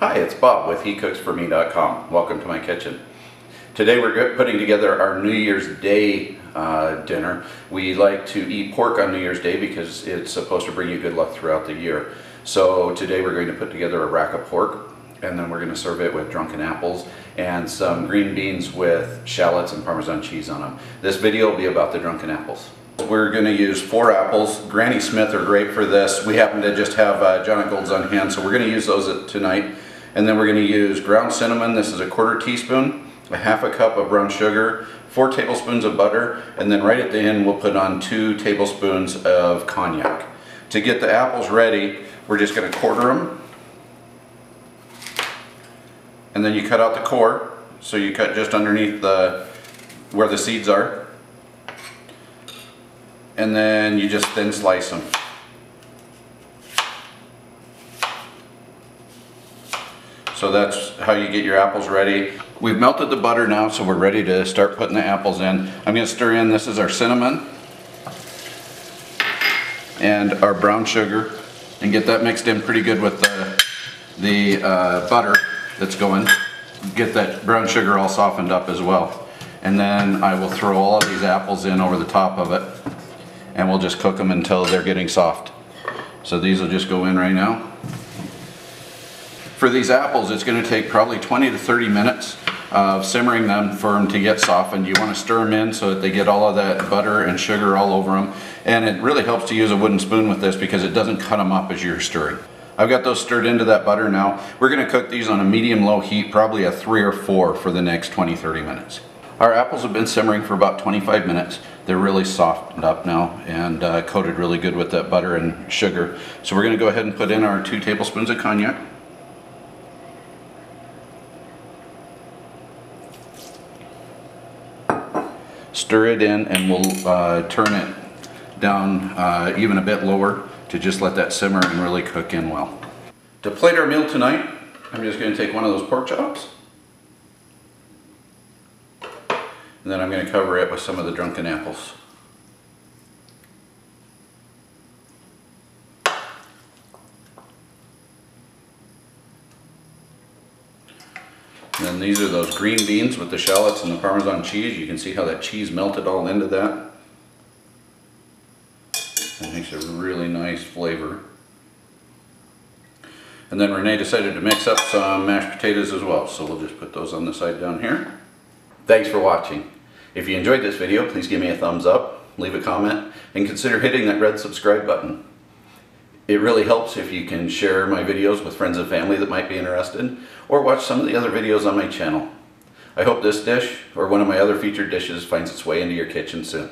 Hi, it's Bob with HeCooksForMe.com. Welcome to my kitchen. Today we're putting together our New Year's Day uh, dinner. We like to eat pork on New Year's Day because it's supposed to bring you good luck throughout the year. So today we're going to put together a rack of pork and then we're going to serve it with drunken apples and some green beans with shallots and Parmesan cheese on them. This video will be about the drunken apples. We're going to use four apples. Granny Smith are great for this. We happen to just have uh, Golds on hand, so we're going to use those tonight. And then we're going to use ground cinnamon. This is a quarter teaspoon, a half a cup of brown sugar, four tablespoons of butter, and then right at the end we'll put on two tablespoons of cognac. To get the apples ready, we're just going to quarter them. And then you cut out the core, so you cut just underneath the where the seeds are. And then you just thin slice them. So that's how you get your apples ready. We've melted the butter now, so we're ready to start putting the apples in. I'm gonna stir in, this is our cinnamon and our brown sugar and get that mixed in pretty good with the, the uh, butter that's going. Get that brown sugar all softened up as well. And then I will throw all of these apples in over the top of it and we'll just cook them until they're getting soft. So these will just go in right now. For these apples, it's going to take probably 20 to 30 minutes of simmering them for them to get softened. You want to stir them in so that they get all of that butter and sugar all over them. And it really helps to use a wooden spoon with this because it doesn't cut them up as you're stirring. I've got those stirred into that butter now. We're going to cook these on a medium-low heat, probably a 3 or 4 for the next 20-30 minutes. Our apples have been simmering for about 25 minutes. They're really softened up now and uh, coated really good with that butter and sugar. So we're going to go ahead and put in our 2 tablespoons of cognac. Stir it in and we'll uh, turn it down uh, even a bit lower to just let that simmer and really cook in well. To plate our meal tonight, I'm just going to take one of those pork chops and then I'm going to cover it with some of the drunken apples. And then these are those green beans with the shallots and the Parmesan cheese. You can see how that cheese melted all into that. It makes a really nice flavor. And then Renee decided to mix up some mashed potatoes as well, so we'll just put those on the side down here. Thanks for watching. If you enjoyed this video, please give me a thumbs up, leave a comment, and consider hitting that red subscribe button. It really helps if you can share my videos with friends and family that might be interested, or watch some of the other videos on my channel. I hope this dish, or one of my other featured dishes, finds its way into your kitchen soon.